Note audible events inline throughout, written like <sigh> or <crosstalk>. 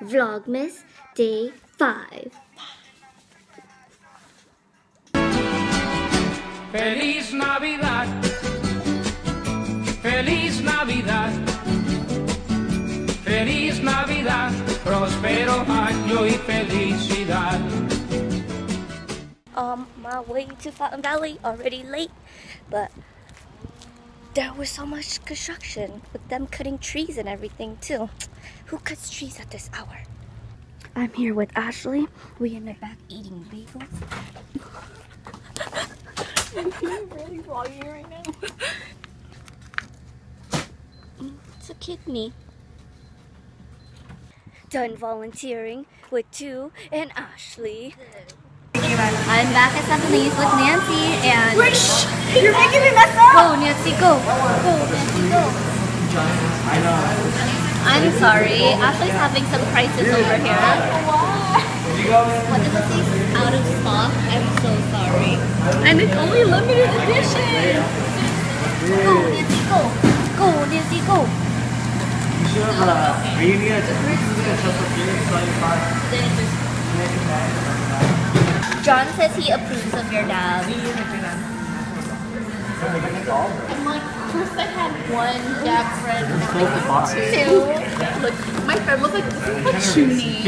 Vlogmas Day 5. Feliz Navidad. Feliz Navidad. Feliz Navidad. Prospero año y felicidad. On my way to Fountain Valley, already late, but there was so much construction with them cutting trees and everything too. <tsk> Who cuts trees at this hour? I'm here with Ashley. We in the back eating bagels. really vlogging right now. It's a kidney. Done volunteering with two and Ashley. I'm back at Japanese with Nancy and Wish! You're making me mess up! go Nancy go go Nancy go. I'm sorry, Ashley's having some crisis over here. What does it say? Out of stock. I'm so sorry. And it's only limited edition! Go Nancy go. Go Nancy go. John says he approves of your dad. I'm like, first I had one Gap friend, and then I got two. Look, my friend was like, this is Chuni.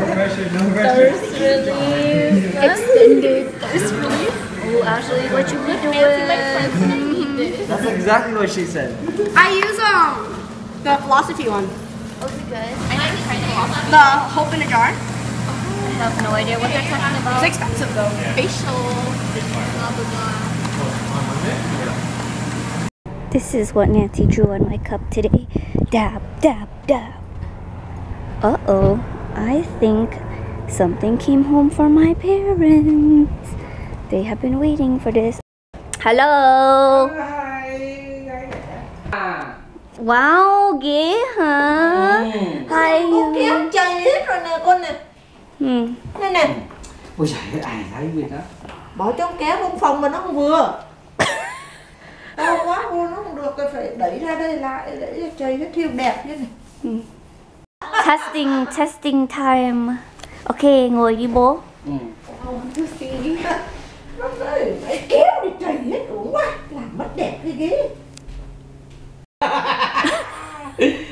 Thirst relief. Extended thirst relief. Oh, Ashley, what you be Nancy, my friend doing? said need this. That's exactly what she said. I use um the philosophy one, Was it good? I need to try the philosophy. the hope in a jar. I have no idea what they're talking It's about. expensive though. Facial, blah, blah, blah. This is what Nancy drew on my cup today. Dab, dab, dab. Uh oh, I think something came home for my parents. They have been waiting for this. Hello. Hi! Wow, ghê hả? Hi. kéo chơi hết rồi nè con nè Hmm. nè nè Ôi trời ơi, ai thấy việc đó. bỏ trong kéo trong phòng mà nó không vừa <coughs> đau quá vô nó không được phải đẩy ra đây lại để cho chơi nó thiêu đẹp chứ này Testing, testing time. Okay, ngồi đi bố. Ừ. phải kéo đi chảy hết uổng quá làm mất đẹp cái ghế <laughs>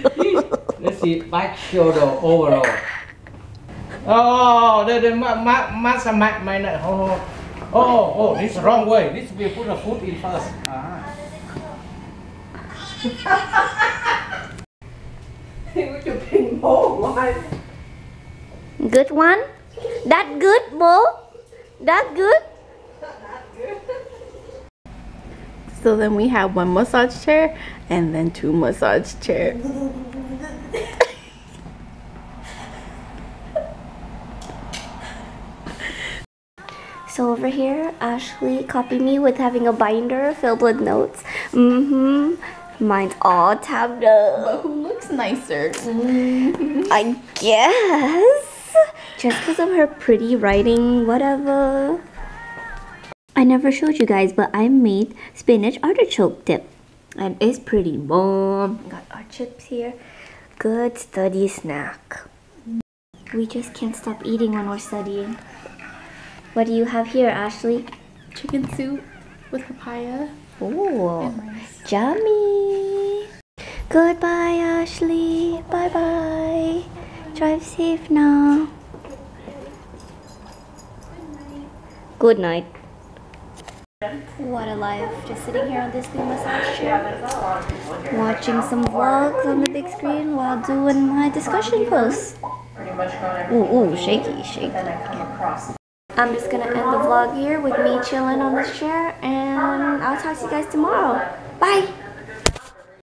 Let's see, back shoulder overall. Oh, the the ma ma masa ma my net. Hold on. Oh, oh, this wrong way. This we put the foot in first. Ah. thì có chụp hình bố ngoài Good one? That good, bố? That good? So then we have one massage chair and then two massage chairs. <laughs> So over here, Ashley copied me with having a binder filled with notes. Mm-hmm. Mine's all tabbed up. But who looks nicer? I guess. Just because of her pretty writing, whatever. I never showed you guys, but I made spinach artichoke dip. And it's pretty bomb. Got our chips here. Good study snack. We just can't stop eating when we're studying. What do you have here, Ashley? Chicken soup with papaya Oh, yummy. Goodbye, Ashley. Bye bye. Drive safe now. Good night. What a life. Just sitting here on this new massage chair. Watching some vlogs on the big screen while doing my discussion posts. Ooh, ooh, shaky, shaky. I'm just gonna end the vlog here with me chilling on this chair and I'll talk to you guys tomorrow. Bye!